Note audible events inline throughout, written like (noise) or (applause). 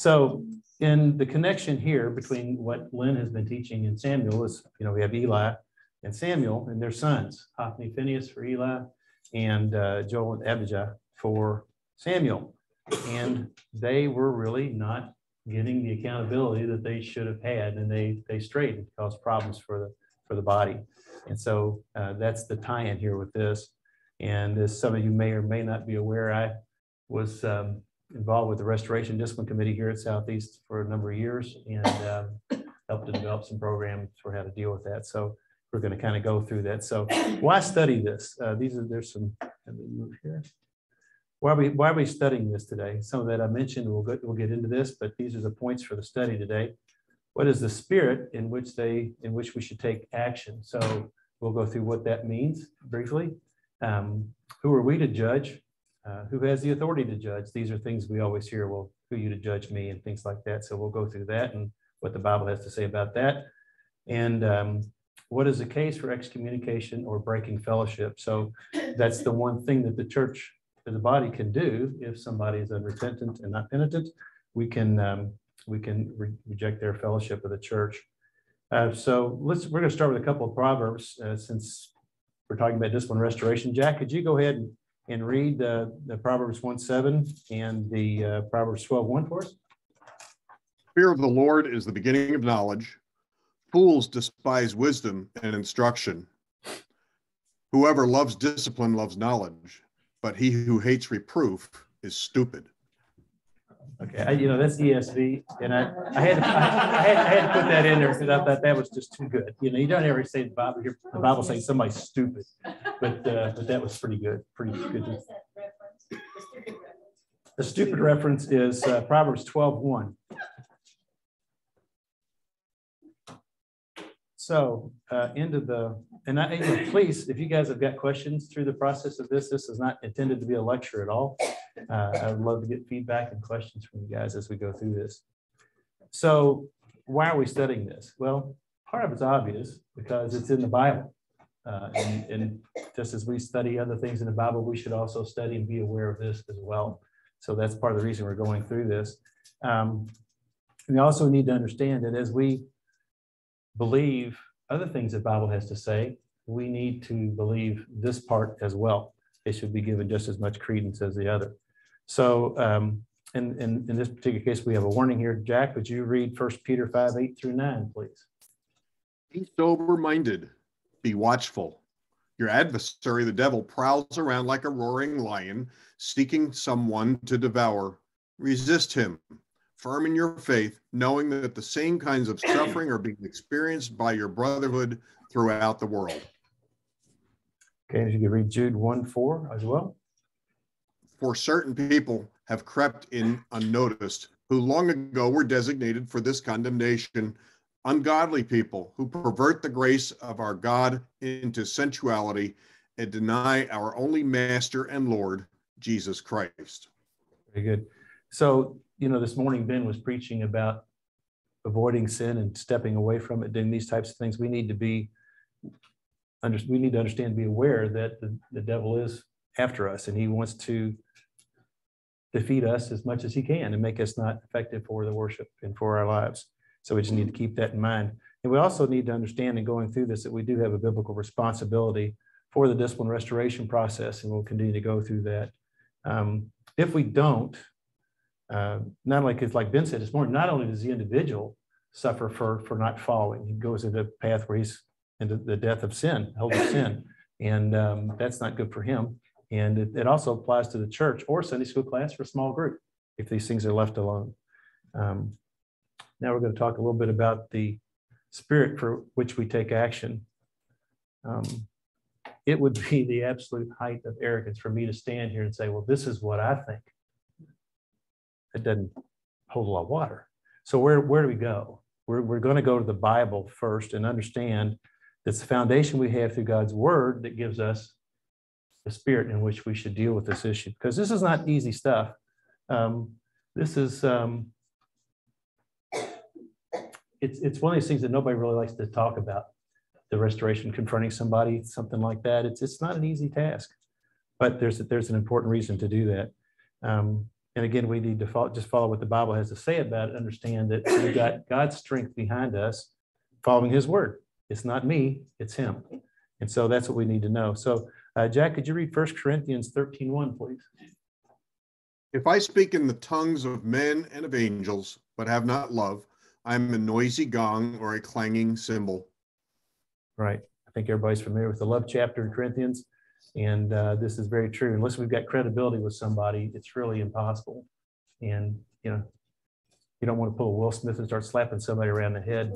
So in the connection here between what Lynn has been teaching and Samuel is, you know, we have Eli and Samuel and their sons, Hophni Phineas for Eli and uh, Joel and Abijah for Samuel. And they were really not getting the accountability that they should have had and they they strayed and caused problems for the for the body. And so uh, that's the tie-in here with this. And as some of you may or may not be aware, I was um, involved with the Restoration Discipline Committee here at Southeast for a number of years and um, helped to develop some programs for how to deal with that. So we're going to kind of go through that. So why study this? Uh, these are there's some. Let me move here. Why are we why are we studying this today? Some of that I mentioned. We'll get we'll get into this, but these are the points for the study today. What is the spirit in which they in which we should take action? So we'll go through what that means briefly. Um, who are we to judge? Uh, who has the authority to judge? These are things we always hear. Well, who you to judge me and things like that. So we'll go through that and what the Bible has to say about that. And um, what is the case for excommunication or breaking fellowship? So that's the one thing that the church, the body can do if somebody is unrepentant and not penitent. We can um, we can re reject their fellowship of the church. Uh, so let's we're going to start with a couple of proverbs uh, since we're talking about discipline restoration. Jack, could you go ahead and and read uh, the Proverbs 1 7 and the uh, Proverbs 12 1 for us? Fear of the Lord is the beginning of knowledge. Fools despise wisdom and instruction. Whoever loves discipline loves knowledge, but he who hates reproof is stupid. Okay, I, you know, that's ESV, and I, I had, to, (laughs) I, I, had, I had to put that in there because I thought that was just too good. You know, you don't ever say the Bible here, the Bible saying somebody's stupid, but, uh, but that was pretty good, pretty good. The stupid reference is uh, Proverbs 12, 1. So uh, into the, and I, please, if you guys have got questions through the process of this, this is not intended to be a lecture at all. Uh, I would love to get feedback and questions from you guys as we go through this. So why are we studying this? Well, part of it's obvious because it's in the Bible. Uh, and, and, just as we study other things in the Bible, we should also study and be aware of this as well. So that's part of the reason we're going through this. Um, we also need to understand that as we believe other things the Bible has to say, we need to believe this part as well. It should be given just as much credence as the other. So um, in, in, in this particular case, we have a warning here. Jack, would you read First Peter 5, 8 through 9, please? Be sober-minded, be watchful. Your adversary, the devil, prowls around like a roaring lion, seeking someone to devour. Resist him, firm in your faith, knowing that the same kinds of (clears throat) suffering are being experienced by your brotherhood throughout the world. Okay, if you could read Jude 1 4 as well. For certain people have crept in unnoticed, who long ago were designated for this condemnation, ungodly people who pervert the grace of our God into sensuality and deny our only master and Lord, Jesus Christ. Very good. So you know, this morning Ben was preaching about avoiding sin and stepping away from it, doing these types of things. We need to be under, we need to understand, be aware that the, the devil is after us and he wants to defeat us as much as he can and make us not effective for the worship and for our lives. So we just need to keep that in mind. And we also need to understand in going through this that we do have a biblical responsibility for the discipline restoration process, and we'll continue to go through that. Um, if we don't, uh, not only because like Ben said it's more not only does the individual suffer for for not following, he goes into a path where he's into the death of sin, held of sin, and um, that's not good for him. And it, it, also applies to the church or Sunday school class for a small group if these things are left alone. Um, now we're going to talk a little bit about the spirit for which we take action. Um, it would be the absolute height of arrogance for me to stand here and say, well, this is what I think it doesn't hold a lot of water. So where, where do we go? We're, we're going to go to the Bible first and understand that's the foundation we have through God's word that gives us the spirit in which we should deal with this issue. Because this is not easy stuff. Um, this is, um, it's, it's one of these things that nobody really likes to talk about. The restoration, confronting somebody, something like that. It's, it's not an easy task, but there's, there's an important reason to do that. Um, And again, we need to follow, just follow what the Bible has to say about it, understand that we've got God's strength behind us, following his word. It's not me, it's him. And so that's what we need to know. So uh, Jack, could you read First Corinthians 13, 1, please? If I speak in the tongues of men and of angels, but have not love, I am a noisy gong or a clanging cymbal. Right. I think everybody's familiar with the love chapter in Corinthians. And uh, this is very true. Unless we've got credibility with somebody, it's really impossible. And, you know, you don't want to pull a Will Smith and start slapping somebody around the head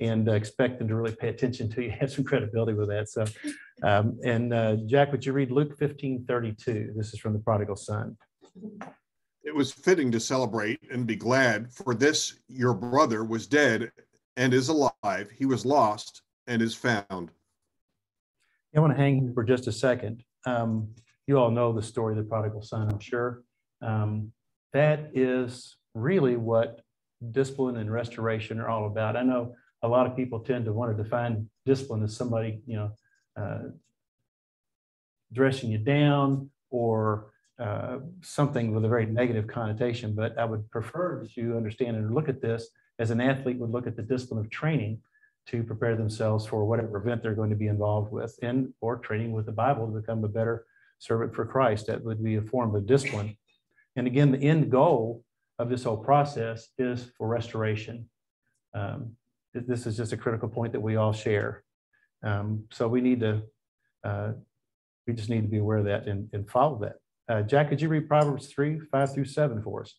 and uh, expect them to really pay attention to you. (laughs) Have some credibility with that. So, um, and uh, Jack, would you read Luke 15 32? This is from the prodigal son. It was fitting to celebrate and be glad, for this your brother was dead and is alive. He was lost and is found. I want to hang for just a second. Um, you all know the story of the prodigal son, I'm sure. Um, that is really what discipline and restoration are all about. I know a lot of people tend to want to define discipline as somebody, you know, uh, dressing you down or uh, something with a very negative connotation. But I would prefer that you understand and look at this as an athlete would look at the discipline of training to prepare themselves for whatever event they're going to be involved with and or training with the Bible to become a better servant for Christ. That would be a form of discipline. And again, the end goal of this whole process is for restoration. Um, this is just a critical point that we all share. Um, so we need to, uh, we just need to be aware of that and, and follow that. Uh, Jack, could you read Proverbs 3, 5 through 7 for us?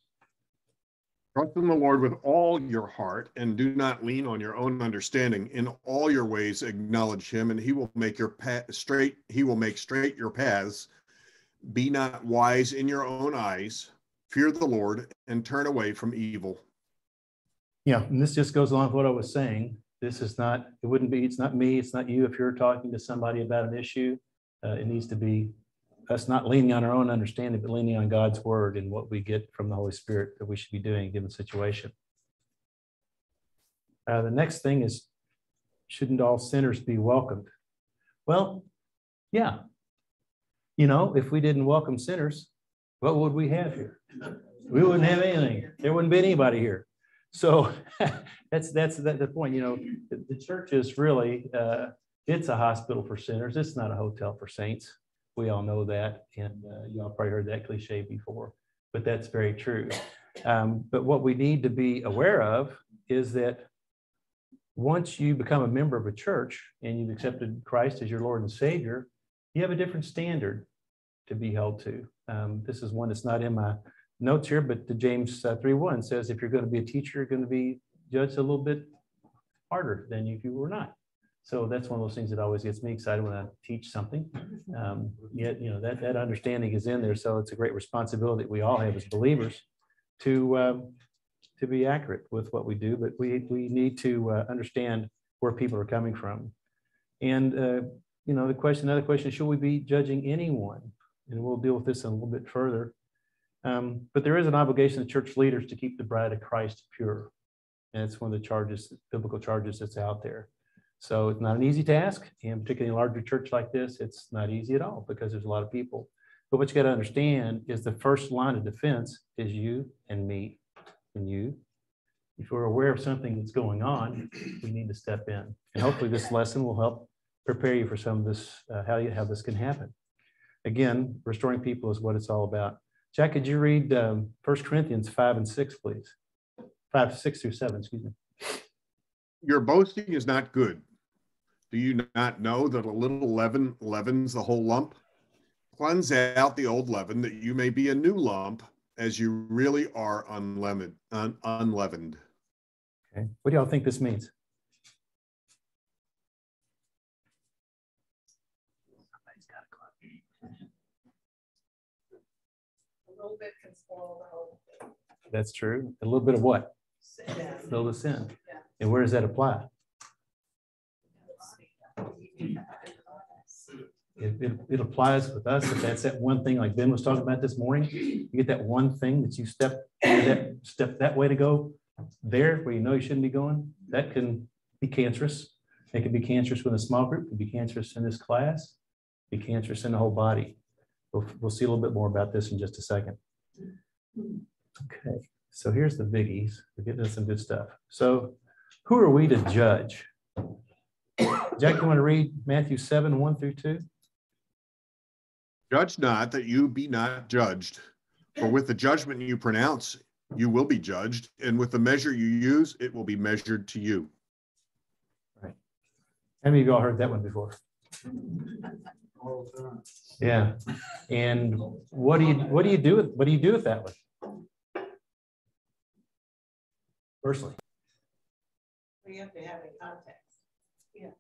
Trust in the Lord with all your heart and do not lean on your own understanding. In all your ways acknowledge him and he will make your path straight. He will make straight your paths. Be not wise in your own eyes. Fear the Lord and turn away from evil. Yeah, and this just goes along with what I was saying. This is not, it wouldn't be, it's not me, it's not you. If you're talking to somebody about an issue, uh, it needs to be us not leaning on our own understanding, but leaning on God's word and what we get from the Holy Spirit that we should be doing in given situation. Uh, the next thing is, shouldn't all sinners be welcomed? Well, yeah. You know, if we didn't welcome sinners, what would we have here? We wouldn't have anything. There wouldn't be anybody here. So (laughs) that's that's the point. You know, the, the church is really uh, it's a hospital for sinners. It's not a hotel for saints. We all know that, and uh, you all probably heard that cliche before, but that's very true. Um, but what we need to be aware of is that once you become a member of a church and you've accepted Christ as your Lord and Savior, you have a different standard to be held to. Um, this is one that's not in my notes here, but the James uh, 3 1 says if you're going to be a teacher, you're going to be judged a little bit harder than if you were not. So that's one of those things that always gets me excited when I teach something. Um, yet, you know, that, that understanding is in there. So it's a great responsibility that we all have as believers to, um, to be accurate with what we do, but we, we need to uh, understand where people are coming from. And, uh, you know, the question, another question, should we be judging anyone? And we'll deal with this a little bit further. Um, but there is an obligation of church leaders to keep the bride of Christ pure. And it's one of the charges, biblical charges that's out there. So it's not an easy task, and particularly in a larger church like this, it's not easy at all because there's a lot of people. But what you got to understand is the first line of defense is you and me and you. If we're aware of something that's going on, we need to step in. And hopefully this lesson will help prepare you for some of this, uh, how, you, how this can happen. Again, restoring people is what it's all about. Jack, could you read um, 1 Corinthians 5 and 6, please? 5, 6 through 7, excuse me. Your boasting is not good. Do you not know that a little leaven leavens the whole lump? Cleanse out the old leaven that you may be a new lump as you really are unleavened. Un- unleavened. Okay. What do y'all think this means? A little bit can spoil the whole thing. That's true. A little bit of what? Yeah. A little of sin. Yeah. And where does that apply? It, it, it applies with us. If that's that one thing, like Ben was talking about this morning, you get that one thing that you step that step that way to go there where you know you shouldn't be going. That can be cancerous. It can be cancerous with a small group. It can be cancerous in this class. Be cancerous in the whole body. We'll, we'll see a little bit more about this in just a second. Okay, so here's the biggies. We're getting some good stuff. So who are we to judge? Jack, you want to read Matthew 7, 1 through 2? Judge not that you be not judged. For with the judgment you pronounce, you will be judged, and with the measure you use, it will be measured to you. How many of y'all heard that one before? Yeah, and what do you, what do you do with, what do you do with that one? Personally, We have to have a context.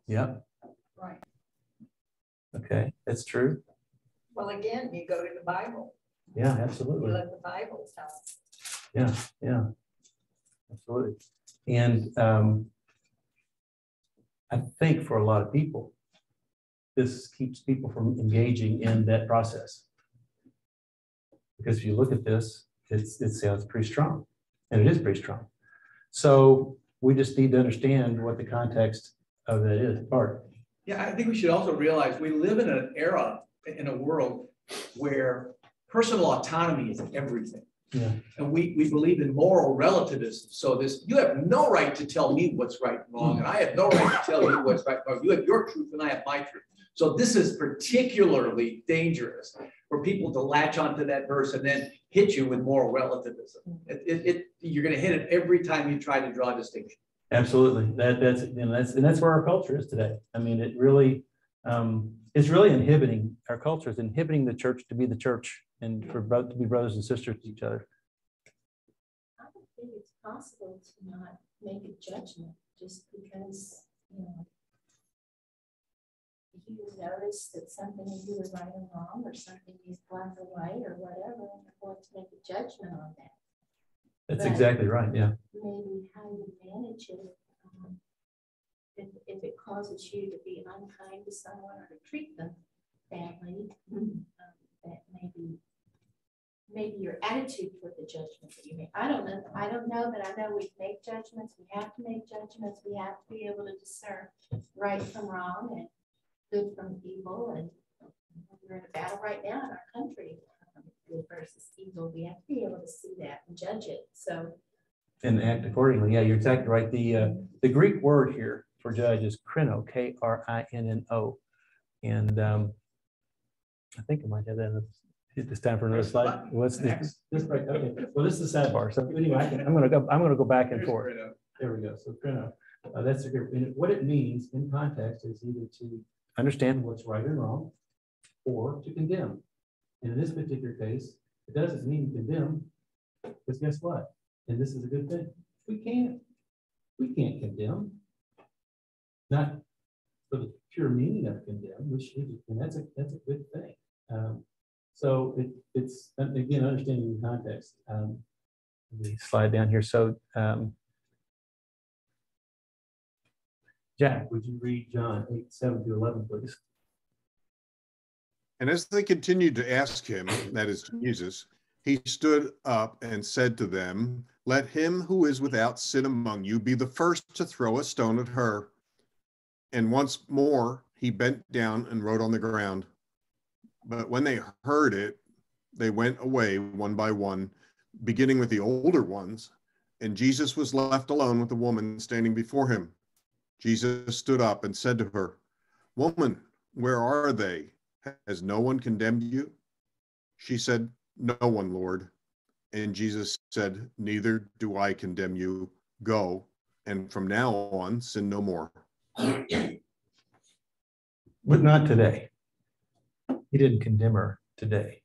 Yeah, Right. okay, that's true. Well, again, you go to the Bible, Yeah, you absolutely. let the Bible tell. Yeah, yeah. Absolutely. And um, I think for a lot of people, this keeps people from engaging in that process. Because if you look at this, it's, it sounds pretty strong, and it is pretty strong. So we just need to understand what the context of that is, part. Yeah, I think we should also realize we live in an era, in a world where personal autonomy is everything. Yeah. And we, we believe in moral relativism. So this, you have no right to tell me what's right and wrong, and I have no right to tell you what's right. and wrong. You have your truth and I have my truth. So this is particularly dangerous for people to latch onto that verse and then hit you with moral relativism. It, it, it- you're gonna hit it every time you try to draw a distinction. Absolutely. That, that's, you know, that's, and that's where our culture is today. I mean, it really, um, it's really inhibiting, our culture is inhibiting the church to be the church and for both to be brothers and sisters to each other. I don't think it's possible to not make a judgment just because, you know, you notice that something is either right or wrong, or something is black or white, or whatever, and you're going to make a judgment on that. That's Right. exactly right. Yeah. Maybe how you manage it. um, If, if it causes you to be unkind to someone or to treat them badly, um, that maybe maybe your attitude toward the judgment that you make. I don't know, I don't know, but I know we make judgments, we have to make judgments, we have to be able to discern right from wrong and good from evil, and we're in a battle right now in our country, good versus evil, we have to be able to see that and judge it, so. And act accordingly. Yeah, you're exactly right. The, uh, the Greek word here for judge is krino, K R I N N O. And, um, I think I might have that. in the- It's time for another slide. What's this? Next. This right, okay. Well, this is the sidebar. So anyway, I can- I'm gonna go, I'm gonna go back and forth. There we go. So krino, uh, that's a good, and what it means in context is either to understand what's right and wrong or to condemn. And in this particular case, it doesn't mean condemn, because guess what? And this is a good thing. We can't, we can't condemn. Not for the pure meaning of condemn, which, and that's a, that's a good thing. Um, So it, it's, again, understanding the context. Um, Let me slide down here. So um, Jack, would you read John eight, seven to eleven, please? And as they continued to ask him, that is Jesus, he stood up and said to them, Let him who is without sin among you be the first to throw a stone at her. And once more he bent down and wrote on the ground. But when they heard it, they went away one by one, beginning with the older ones. And Jesus was left alone with the woman standing before him. Jesus stood up and said to her, Woman, where are they? Has no one condemned you? She said, No one, Lord. And Jesus said, Neither do I condemn you. Go, and from now on, sin no more. (clears throat) But not today. He didn't condemn her today.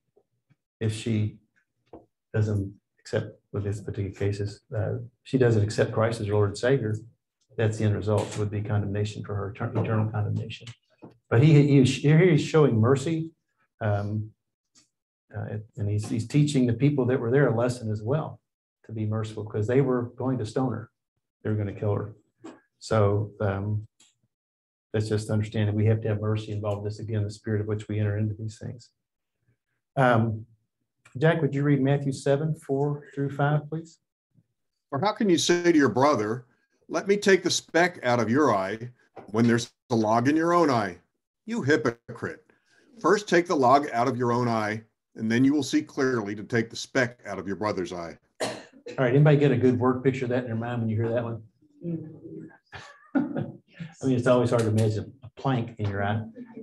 If she doesn't accept, with this particular cases, uh, she doesn't accept Christ as Lord and Savior, that's the end result would be condemnation for her, eternal condemnation. But he, he he's showing mercy. um, uh, And he's, he's teaching the people that were there a lesson as well, to be merciful, because they were going to stone her. They were going to kill her. So um, let's just understanding we have to have mercy involved in this again, the spirit of which we enter into these things. Um, Jack, would you read Matthew seven, four through five, please? Or how can you say to your brother, Let me take the speck out of your eye when there's a log in your own eye? You hypocrite. First take the log out of your own eye, and then you will see clearly to take the speck out of your brother's eye. All right, anybody get a good word picture of that in their mind when you hear that one? (laughs) I mean, it's always hard to imagine a plank in your eye.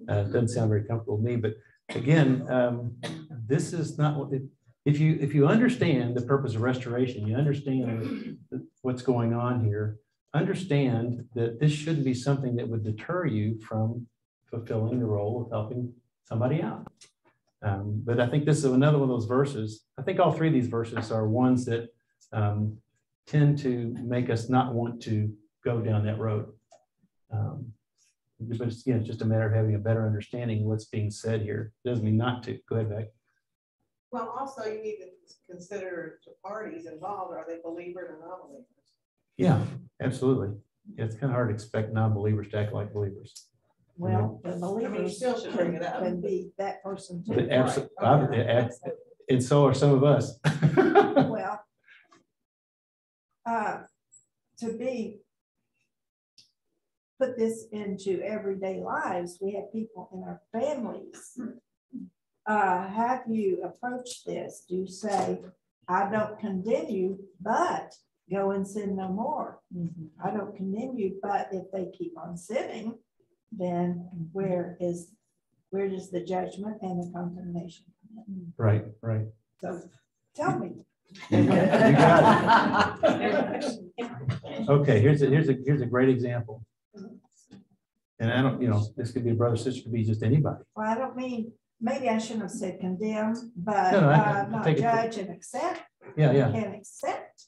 Uh, it doesn't sound very comfortable to me, but again, um, this is not what, it- if you, if you understand the purpose of restoration, you understand what's going on here, understand that this shouldn't be something that would deter you from fulfilling the role of helping somebody out. Um, but I think this is another one of those verses. I think all three of these verses are ones that um, tend to make us not want to go down that road. Um, But it's, again, it's just a matter of having a better understanding of what's being said here. Doesn't mean not to. Go ahead, Beck. Well, also you need to consider the parties involved, are they believers or non-believers? Yeah, absolutely. Yeah, It's kind of hard to expect non-believers to act like believers. Well, the you believers still should bring it up. can be that person too. abso- Right, okay. ab- And so are some of us. (laughs) Well, uh, to be, put this into everyday lives, we have people in our families. Uh, have you approached this? Do you say, I don't condemn you, but go and sin no more? I don't condemn you, but if they keep on sinning, then where is, where does the judgment and the condemnation? come in? Right, right. So tell me. You got (laughs) Okay, here's a, here's a, here's a great example. And I don't, you know, this could be a brother, sister, could be just anybody. Well, I don't mean, maybe I shouldn't have said condemn, but No, no, uh, not judge and accept, Yeah, yeah. can accept.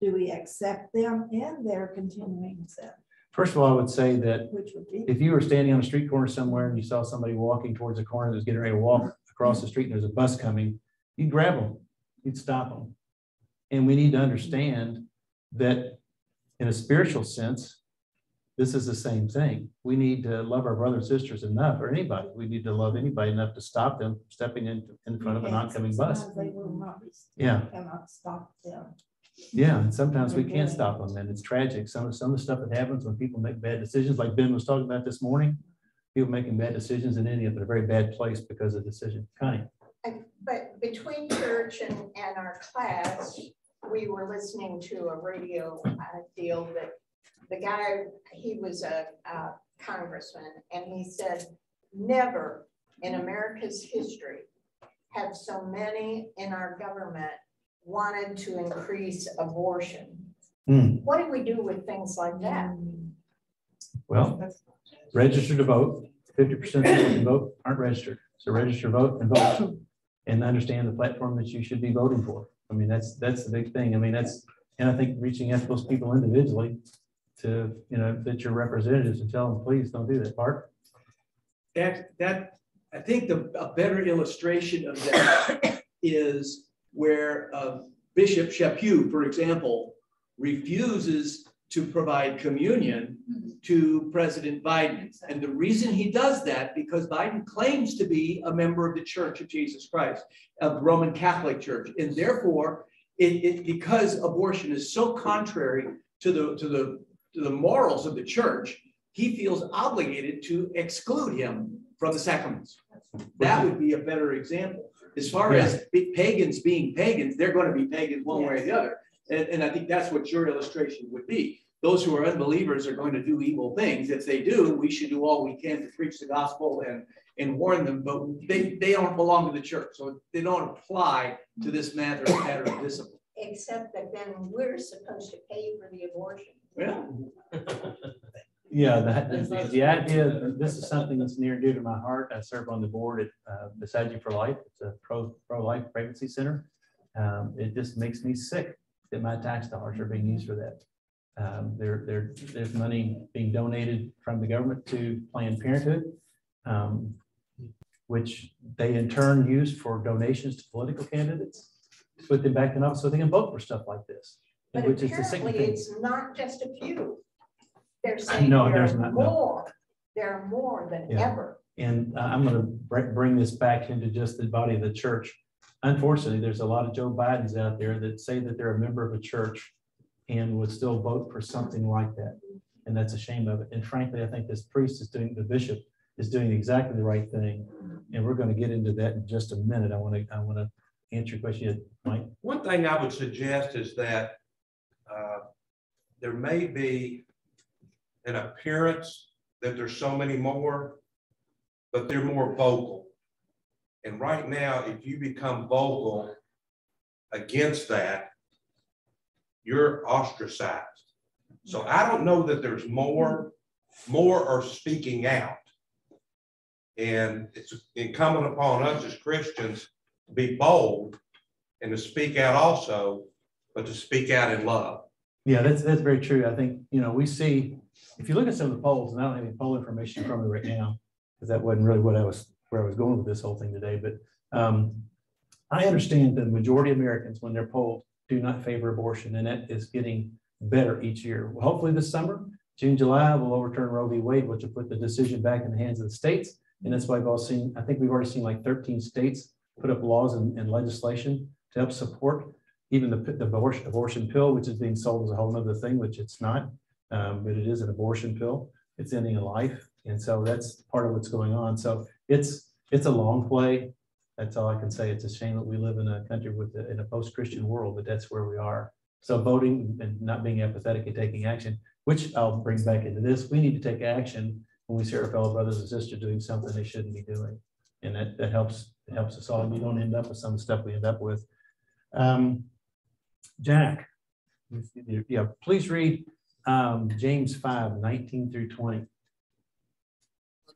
Do we accept them in their continuing sin, First of all, I would say that which would be, if you were standing on a street corner somewhere and you saw somebody walking towards a corner that was getting ready to walk across the street and there's a bus coming, you'd grab them, you'd stop them. And we need to understand that in a spiritual sense, this is the same thing. We need to love our brothers and sisters enough, or anybody. We need to love anybody enough to stop them stepping in, in front of an oncoming bus. they will not Yeah. cannot stop them. Yeah, and sometimes we can't stop them, and it's tragic. Some of, some of the stuff that happens when people make bad decisions, like Ben was talking about this morning. People making bad decisions and ending up in a very bad place because of decision. Connie, But between church and, and our class, we were listening to a radio uh, deal that the guy, he was a a congressman, and he said, never in America's history have so many in our government wanted to increase abortion. Hmm. What do we do with things like that? well, register to vote. Fifty percent of those who vote aren't registered. So register, vote, and vote. And understand the platform that you should be voting for. I mean, that's, that's the big thing. I mean, that's, and I think reaching out to those people individually to, you know, that your representatives and tell them, please don't do that. Bart? That, that, I think the, a better illustration of that is where uh, Bishop Chaput, for example, refuses to provide communion to President Biden. And the reason he does that, because Biden claims to be a member of the Church of Jesus Christ, of the Roman Catholic Church. And therefore, it, it, because abortion is so contrary to the, to the, to the morals of the church, he feels obligated to exclude him from the sacraments. That would be a better example. As far as be- pagans being pagans, they're going to be pagans one way or the other. And, and I think that's what your illustration would be. Those who are unbelievers are going to do evil things. If they do, we should do all we can to preach the gospel and, and warn them, but they, they don't belong to the church. So they don't apply to this matter, matter of discipline. Except that then we're supposed to pay for the abortion. Well, (laughs) Yeah, the, the- the idea, this is something that's near and dear to my heart. I serve on the board at uh, Beside You for Life. It's a pro, pro-life pregnancy center. Um, It just makes me sick that my tax dollars are being used for that. Um, There, there, there's money being donated from the government to Planned Parenthood, um, which they in turn use for donations to political candidates, to put them back in office so they can vote for stuff like this. But Which is the apparently thing. it's not just a few. They're saying No, there there's are not, no. more, there are more than Yeah. ever. And uh, I'm going to bring this back into just the body of the church. Unfortunately, there's a lot of Joe Bidens out there that say that they're a member of a church and would still vote for something like that. And that's a shame of it. And frankly, I think this priest is doing, the bishop is doing exactly the right thing. And we're going to get into that in just a minute. I want to, I want to answer your question, Mike. One thing I would suggest is that uh, there may be an appearance that there's so many more, but they're more vocal. And right now, if you become vocal against that, you're ostracized. So I don't know that there's more, more are speaking out. And it's incumbent upon us as Christians to be bold and to speak out also, but to speak out in love. Yeah, that's, that's very true. I think, you know, we see, if you look at some of the polls, and I don't have any poll information from me right now, because that wasn't really what I was, where I was going with this whole thing today, but um, I understand that the majority of Americans, when they're polled, do not favor abortion, and that is getting better each year. Well, Hopefully this summer, June, July, we'll overturn Roe v. Wade, which will put the decision back in the hands of the states. And that's why we've all seen, I think we've already seen like 13 states put up laws and, and legislation to help support even the, the abortion, abortion pill, which is being sold as a whole other thing, which it's not, um, but it is an abortion pill. It's ending a life. And so that's part of what's going on. So it's, it's a long play. That's all I can say. It's a shame that we live in a country with, a- in a post-Christian world, but that's where we are. So voting and not being apathetic and taking action, which I'll bring back into this, we need to take action when we see our fellow brothers and sisters doing something they shouldn't be doing. And that, that helps, helps us all. We don't end up with some stuff we end up with. Um, Jack, yeah, please read um, James 5, 19 through 20.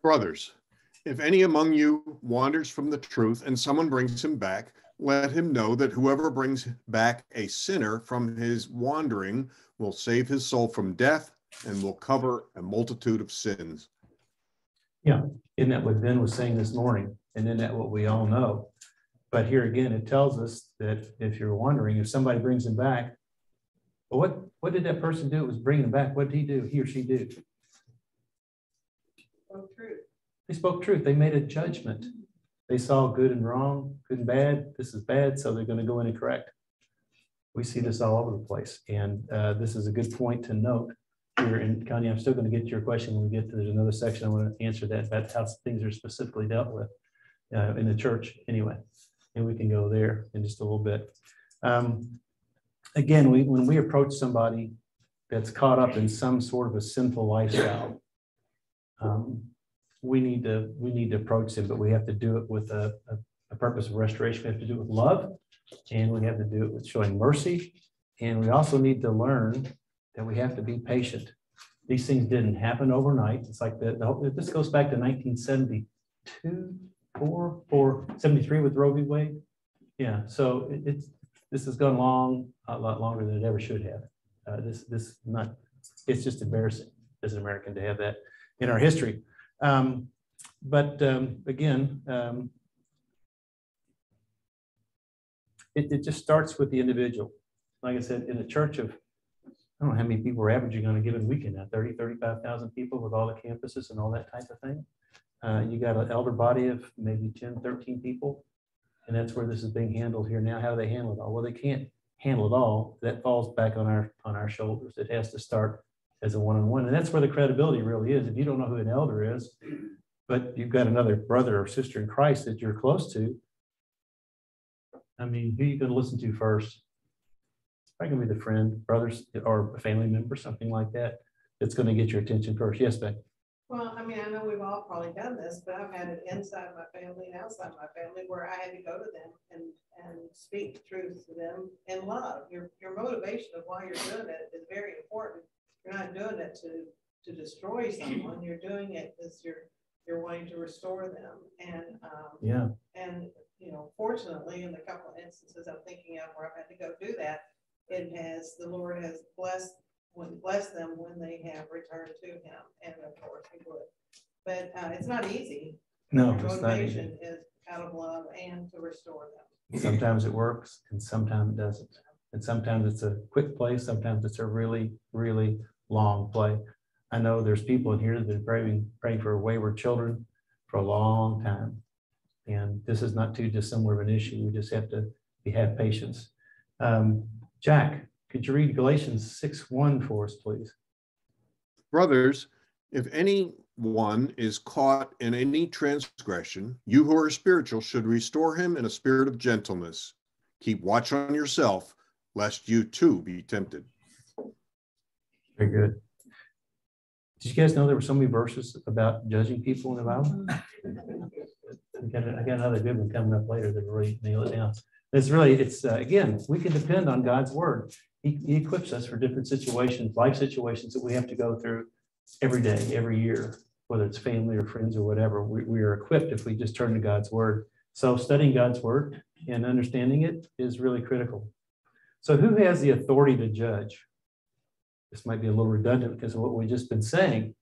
Brothers, if any among you wanders from the truth and someone brings him back, let him know that whoever brings back a sinner from his wandering will save his soul from death and will cover a multitude of sins. Yeah, isn't that what Ben was saying this morning? And isn't that what we all know? But here again, it tells us that if you're wondering, if somebody brings him back, well, what, what did that person do? It was bring him back. What did he do? He or she do? So true. They spoke truth. They made a judgment. They saw good and wrong, good and bad. This is bad, so they're going to go in and correct. We see this all over the place. And uh, this is a good point to note here. And Connie, I'm still going to get to your question when we get to there's another section. I want to answer that. about how things are specifically dealt with uh, in the church anyway. And we can go there in just a little bit. Um, again, we, when we approach somebody that's caught up in some sort of a sinful lifestyle, um, we need to, we need to approach them, but we have to do it with a, a, a purpose of restoration. We have to do it with love, and we have to do it with showing mercy. And we also need to learn that we have to be patient. These things didn't happen overnight. It's like the, the this goes back to 1972, four, four, 73 with Roe v. Wade. Yeah, so it- it's, this has gone long, a lot longer than it ever should have. Uh, this, this not, it's just embarrassing as an American to have that in our history. Um, but um, again, um, it, it just starts with the individual. Like I said, in a church of, I don't know how many people we're averaging on a given weekend now, 30, 35,000 people with all the campuses and all that type of thing. Uh, you got an elder body of maybe 10, 13 people. And that's where this is being handled here now. How do they handle it all? Well, they can't handle it all. That falls back on our, on our shoulders. It has to start as a one-on-one. And that's where the credibility really is. If you don't know who an elder is, but you've got another brother or sister in Christ that you're close to, I mean, who you gonna listen to first? Probably gonna be the friend, brothers, or a family member, something like that. That's gonna get your attention first. Yes, Beck? Well, I mean, I know we've all probably done this, but I've had it inside my family and outside my family where I had to go to them and, and speak truth to them in love. Your, your motivation of why you're doing it is very important. You're not doing it to, to destroy (clears throat) someone. You're doing it because you're, you're wanting to restore them. And, um, Yeah, and, you know, fortunately, in the couple of instances I'm thinking of where I've had to go do that, it has, the Lord has blessed, when bless them when they have returned to him. And of course he would. But, uh, it's not easy. no, Your it's not easy. Is out of love and to restore them. Sometimes it works and sometimes it doesn't. And sometimes it's a quick play, sometimes it's a really, really long play. I know there's people in here that are praying, praying for wayward children for a long time. And this is not too dissimilar of an issue. We just have to be, have patience. Um, Jack, could you read Galatians six one for us, please? Brothers, if anyone is caught in any transgression, you who are spiritual should restore him in a spirit of gentleness. Keep watch on yourself, lest you too be tempted. Very good. Did you guys know there were so many verses about judging people in the Bible? (laughs) I got, I got another good one coming up later that will really nail it down. It's really, it's, uh, again, we can depend on God's word. He, he equips us for different situations, life situations that we have to go through every day, every year, whether it's family or friends or whatever. We, we are equipped if we just turn to God's word. So studying God's word and understanding it is really critical. So who has the authority to judge? This might be a little redundant because of what we've just been saying,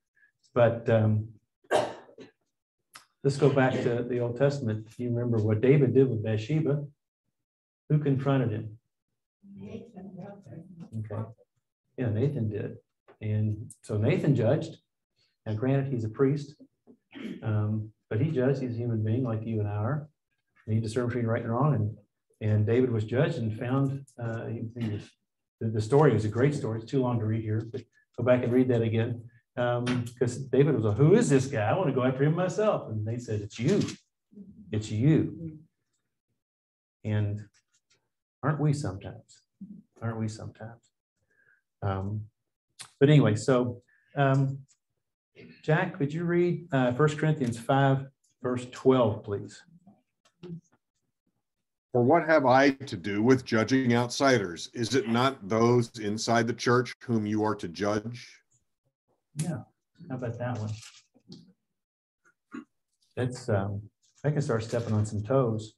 but um, let's go back to the Old Testament. You remember what David did with Bathsheba? Who confronted him? Okay. Yeah, Nathan did. And so Nathan judged. Now, granted, he's a priest, um, but he judged. He's a human being like you and I are. And he discerned between right and wrong. And and David was judged and found uh, he, he was, the, the, story is a great story. It's too long to read here, but go back and read that again. Because um, David was like, Who is this guy? I want to go after him myself. And they said, It's you. It's you. And aren't we sometimes? Aren't we sometimes? Um, but anyway, so um, Jack, could you read uh, 1 Corinthians 5, verse 12, please? For what have I to do with judging outsiders? Is it not those inside the church whom you are to judge? Yeah, how about that one? That's, um, I can start stepping on some toes.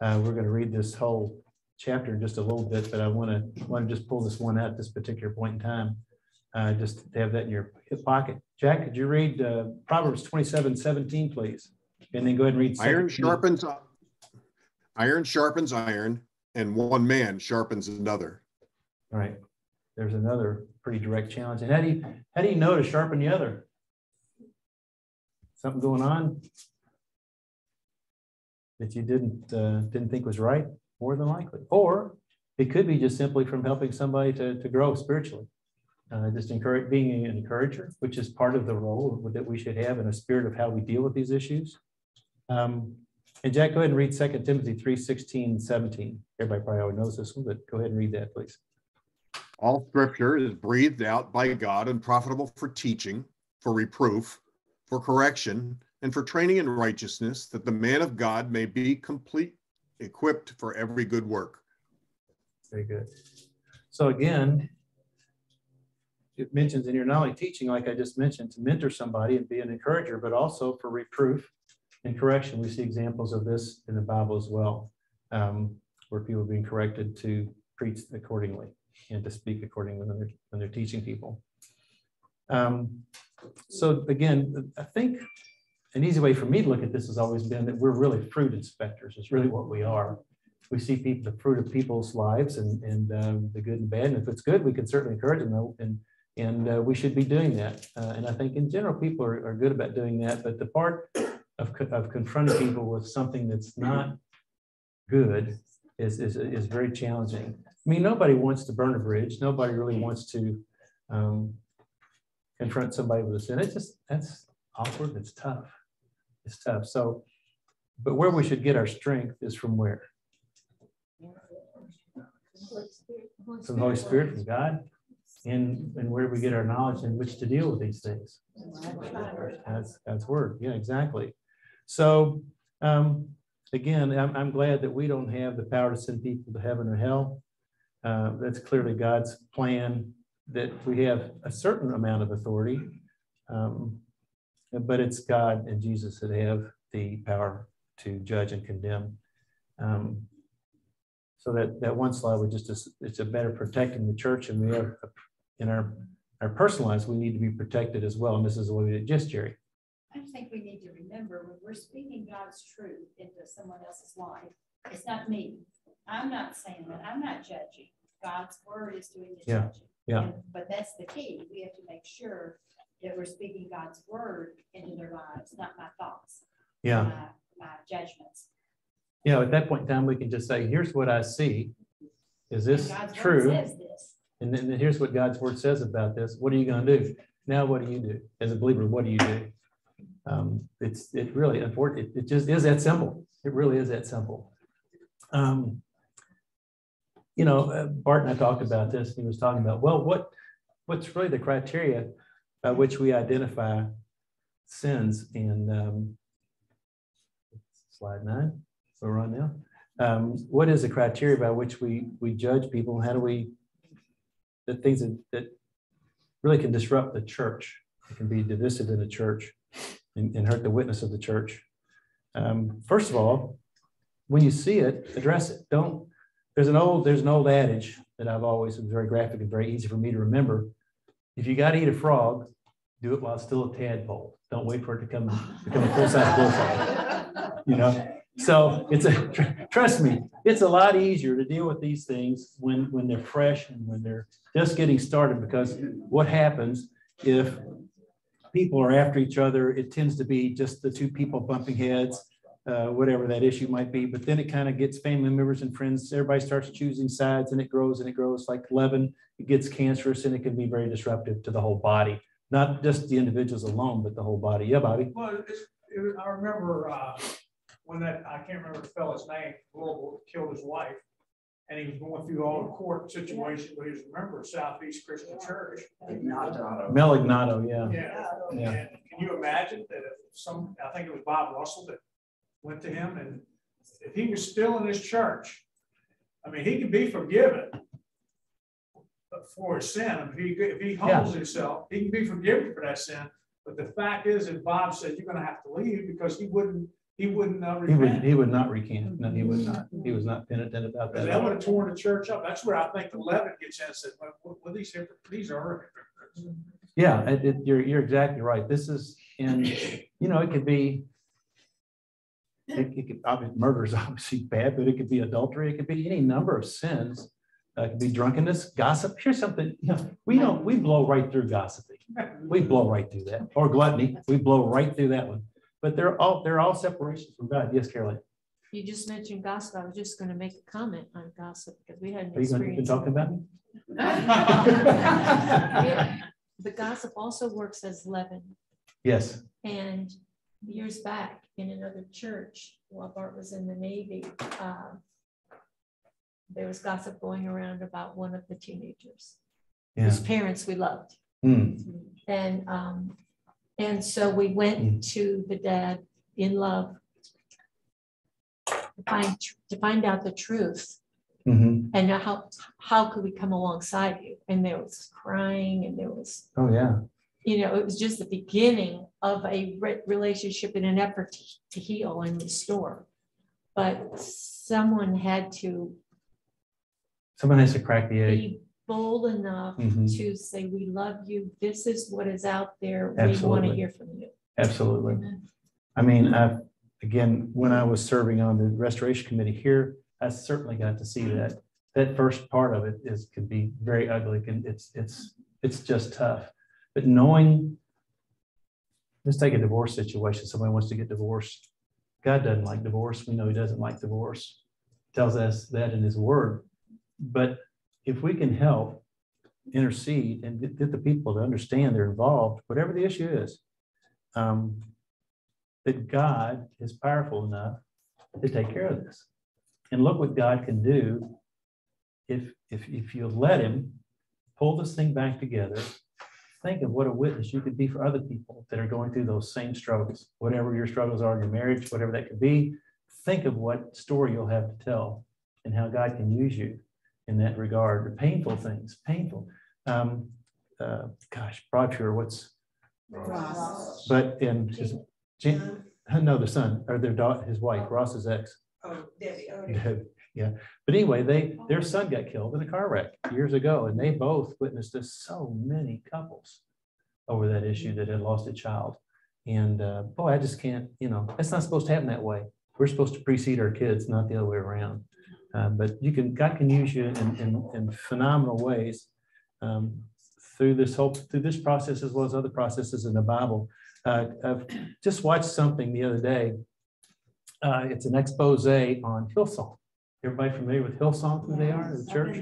Uh, we're going to read this whole chapter in just a little bit, but I want to want to just pull this one out at this particular point in time, uh, just to have that in your hip pocket. Jack, could you read uh, Proverbs 27, 17, please? And then go ahead and read. Iron sharpens iron sharpens iron, and one man sharpens another. All right. There's another pretty direct challenge. And how do you how do you know to sharpen the other? Something going on that you didn't uh, didn't think was right, more than likely. Or it could be just simply from helping somebody to, to grow spiritually. Uh, just encourage being an encourager, which is part of the role that we should have in a spirit of how we deal with these issues. Um, and Jack, go ahead and read 2 Timothy 3, 16, 17. Everybody probably already knows this one, but go ahead and read that, please. All scripture is breathed out by God and profitable for teaching, for reproof, for correction, and for training in righteousness, that the man of God may be complete, equipped for every good work. Very good. So again, it mentions in your not only teaching, like I just mentioned, to mentor somebody and be an encourager, but also for reproof, and correction, we see examples of this in the Bible as well, um, where people are being corrected to preach accordingly and to speak accordingly when they're, when they're teaching people. Um, so again, I think an easy way for me to look at this has always been that we're really fruit inspectors. It's really what we are. We see people, the fruit of people's lives and, and um, the good and bad. And if it's good, we can certainly encourage them. And, and uh, we should be doing that. Uh, and I think in general, people are, are good about doing that. But the part of, of confronting people with something that's not good is, is, is very challenging. I mean, nobody wants to burn a bridge. Nobody really wants to um, confront somebody with a sin. It's just, that's awkward. It's tough. It's tough. So, but where we should get our strength is from where? From the Holy Spirit, from God, and, and where we get our knowledge in which to deal with these things. That's, that's word. Yeah, exactly. So um, again, I'm, I'm, glad that we don't have the power to send people to heaven or hell. Uh, that's clearly God's plan that we have a certain amount of authority, um, but it's God and Jesus that have the power to judge and condemn. Um, so that, that one slide would just, it's a better protecting the church and we are in our, our personal lives, we need to be protected as well. And this is what we did just Jerry. I think we need to remember when we're speaking God's truth into someone else's life, it's not me. I'm not saying that. I'm not judging. God's word is doing the yeah. judging. Yeah. And, but that's the key. We have to make sure that we're speaking God's word into their lives, not my thoughts. Yeah. My, my judgments. You know, at that point in time, we can just say, here's what I see. Is this true? This. And then here's what God's word says about this. What are you going to do? Now, what do you do? As a believer, what do you do? Um, it's, it really, unfortunately, it just is that simple. It really is that simple. Um, you know, uh, Bart and I talked about this, he was talking about, well, what, what's really the criteria by which we identify sins in um, slide nine, so on now. Um, what is the criteria by which we we judge people? How do we the things that, that really can disrupt the church? It can be divisive in the church and, and hurt the witness of the church. Um, first of all, when you see it, address it. Don't. There's an old there's an old adage that I've always been very graphic and very easy for me to remember. If you got to eat a frog, do it while it's still a tadpole. Don't wait for it to come become a full size bullfrog. You know. So it's a tr- trust me, it's a lot easier to deal with these things when when they're fresh and when they're just getting started. Because what happens if people are after each other? It tends to be just the two people bumping heads uh, whatever that issue might be. But then it kind of gets family members and friends. Everybody starts choosing sides, and it grows and it grows like leaven. It gets cancerous, and it can be very disruptive to the whole body, not just the individuals alone, but the whole body. Yeah, Bobby. Well, it's, it, I remember uh, when that I can't remember the fellow's name, Louisville killed his wife, and he was going through all the court situation, but he was a member of Southeast Christian Church. Mel Ignatow, yeah. Yeah. Yeah. And can you imagine that if some, I think it was Bob Russell that went to him and if he was still in his church, I mean, he could be forgiven for his sin. If he, if he humbles himself, he can be forgiven for that sin. But the fact is that Bob said, you're gonna have to leave because he wouldn't, he wouldn't uh, He would, repent. he would not recant. No, he would not. He was not penitent about that. that would have torn the church up. That's where I think the Levitt gets in and said, well, what, what these hypocrites, these are hypocrites. Yeah, it, it- you're, you're exactly right. This is, and, you know, it could be, it, it could, obviously, murder is (laughs) obviously bad, but it could be adultery. It could be any number of sins. Uh, It could be drunkenness, gossip. Here's something, you know, we don't, we blow right through gossiping. We blow right through that. Or gluttony, we blow right through that one. But they're all, they're all separations from God. Yes, Carolyn, You just mentioned gossip. I was just gonna make a comment on gossip because we had an are you going to experience. talk about me? Yeah. (laughs) The gossip also works as leaven. Yes, And years back in another church, while Bart was in the Navy, uh, there was gossip going around about one of the teenagers, yeah. whose parents we loved. Hmm, And, um, and so we went to the dad in love to find, to find out the truth mhm. and how, how could we come alongside you? And there was crying and there was, Oh, yeah. you know, it was just the beginning of a re- relationship in an effort to, to heal and restore. But someone had to Someone has to crack the egg. be bold enough Mhm. to say, we love you. This is what is out there. We want Absolutely. to hear from you. Absolutely. I mean, I, again, when I was serving on the restoration committee here, I certainly got to see that. That first part of it is, can be very ugly, and it's, it's, it's just tough. But knowing, let's take a divorce situation, somebody wants to get divorced. God doesn't like divorce, we know he doesn't like divorce. Tells us that in his word. But if we can help intercede and get, get the people to understand they're involved, whatever the issue is, um, that God is powerful enough to take care of this. And look what God can do if, if, if you let him pull this thing back together. Think of what a witness you could be for other people that are going through those same struggles, whatever your struggles are in your marriage, whatever that could be. Think of what story you'll have to tell and how God can use you in that regard. The painful things, painful. Um, uh, gosh, Broadpure, what's, Ross. but in his, Jan- no, the son, or their daughter, his wife, Ross's ex. Oh, Debbie, oh, (laughs) Yeah, but anyway, they, their son got killed in a car wreck years ago, and they both witnessed this, so many couples over that issue that had lost a child. And uh, boy, I just can't, you know, that's not supposed to happen that way. We're supposed to precede our kids, not the other way around. Uh, But you can, God can use you in, in, in phenomenal ways um, through this whole, through this process as well as other processes in the Bible. Uh, I've just watched something the other day. Uh, It's an expose on Hillsong. Everybody familiar with Hillsong, who they are, the church?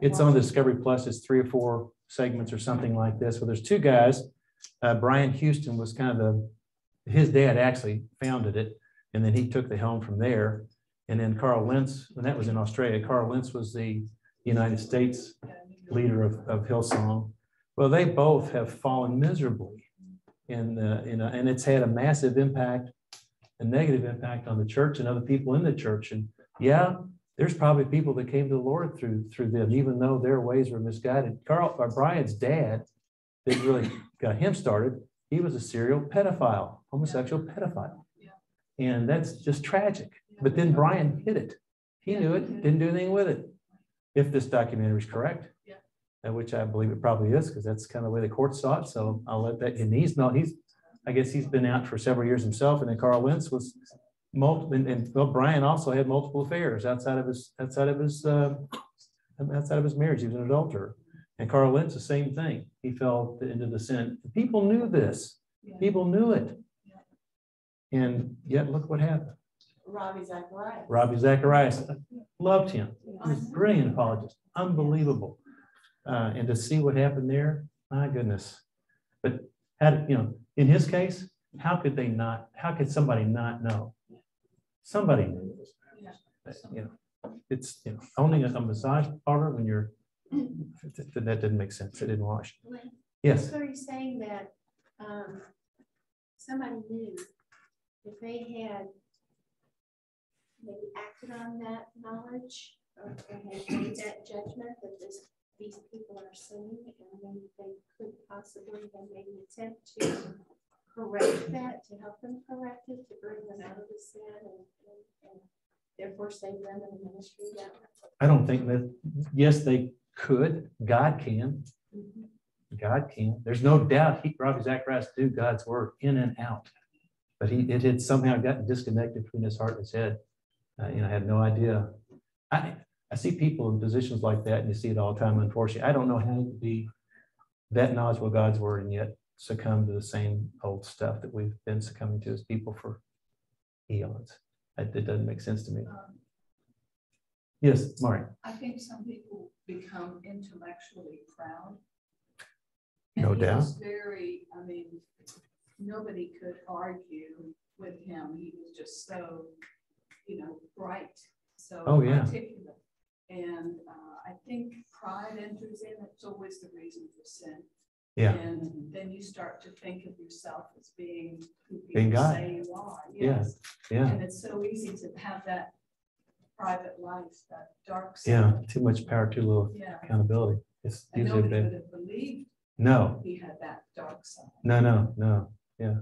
It's on Discovery Plus. It's three or four segments or something like this. Well, there's two guys. Uh, Brian Houston was kind of the his dad actually founded it, and then he took the helm from there. And then Carl Lentz, and that was in Australia, Carl Lentz was the United States leader of, of Hillsong. Well, they both have fallen miserably. And, uh, you know, and it's had a massive impact, a negative impact on the church and other people in the church. And yeah, there's probably people that came to the Lord through through them, even though their ways were misguided. Carl or Brian's dad that really got him started. He was a serial pedophile, homosexual pedophile, and that's just tragic. But then Brian hid it. He knew it, didn't do anything with it. If this documentary is correct, Yeah. uh, which I believe it probably is, because that's kind of the way the court saw it. So I'll let that. And he's not. He's. I guess he's been out for several years himself. And then Carl Lentz was multiple, and, and well, Brian also had multiple affairs outside of his, outside of his, uh, outside of his marriage. He was an adulterer. And Carl Lentz, the same thing. He fell into the sin. People knew this. People knew it. And yet look what happened. Ravi Zacharias. Ravi Zacharias, loved him. He was a brilliant apologist, unbelievable. Uh, and to see what happened there, my goodness. But had, you know, in his case, how could they not, how could somebody not know? Somebody knew. But, You know, it's, you know, owning a a massage parlor when you're, that that didn't make sense. It didn't wash. Yes, So you're saying that, um, somebody knew if they had maybe acted on that knowledge or made that judgment that this, these people are sinning and then they could possibly then maybe attempt to correct that, to help them correct it, to bring them out of the sin and, and- and therefore save them in the ministry that. I don't think that, yes, they could. God can. Mhm. God can. There's no doubt he, Ravi Zacharias do God's work in and out. But he, it had somehow gotten disconnected between his heart and his head. Uh, you know, I had no idea. I, I see people in positions like that and you see it all the time, unfortunately. I don't know how to be that knowledgeable of God's word and yet succumb to the same old stuff that we've been succumbing to as people for eons. It, it doesn't make sense to me. Um, Yes, Mari. I think some people become intellectually proud. No And he doubt. Very, I mean, nobody could argue with him. He was just so, you know, bright, so Oh, yeah. articulate. And uh, I think pride enters in. It's always the reason for sin. Yeah. And then you start to think of yourself as being who people God. say you are. Yeah. Yes. Yeah. And it's so easy to have that private life, that dark side. Yeah. Too much power, too little Yeah. accountability. It's And usually a nobody would have believed No, he had that dark side. no, no, no. Yeah.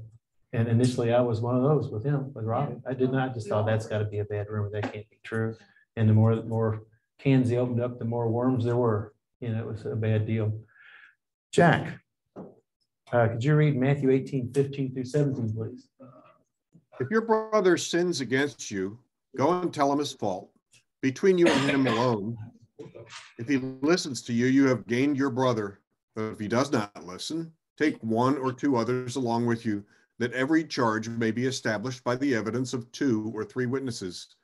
And initially I was one of those with him, with Ravi. I did not, I just thought that's got to be a bad rumor. That can't be true. And the more, the more cans he opened up, the more worms there were. You know, it was a bad deal. Jack, uh, could you read Matthew 18, 15 through 17, please? If your brother sins against you, go and tell him his fault between you and him alone. If he listens to you, you have gained your brother. But if he does not listen, take one or two others along with you, that every charge may be established by the evidence of two or three witnesses.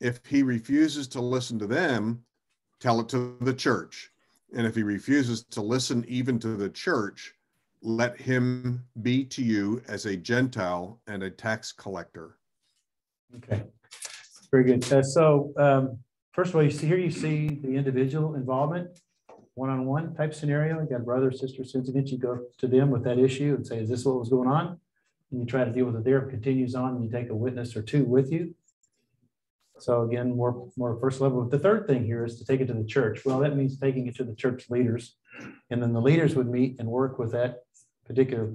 If he refuses to listen to them, tell it to the church. And if he refuses to listen even to the church, let him be to you as a Gentile and a tax collector. Okay, very good. Uh, So um, first of all, you see here, you see the individual involvement, one-on-one type scenario. You got brother, sister against you, go to them with that issue and say, is this what was going on? And you try to deal with it there, it continues on, and you take a witness or two with you. So again, more, more first level. The third thing here is to take it to the church. Well, that means taking it to the church leaders. And then the leaders would meet and work with that particular